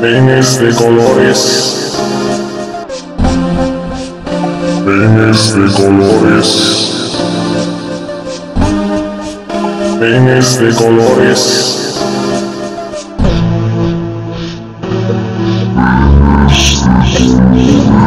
Peines de colores. Peines de colores. Peines de colores.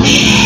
Bye.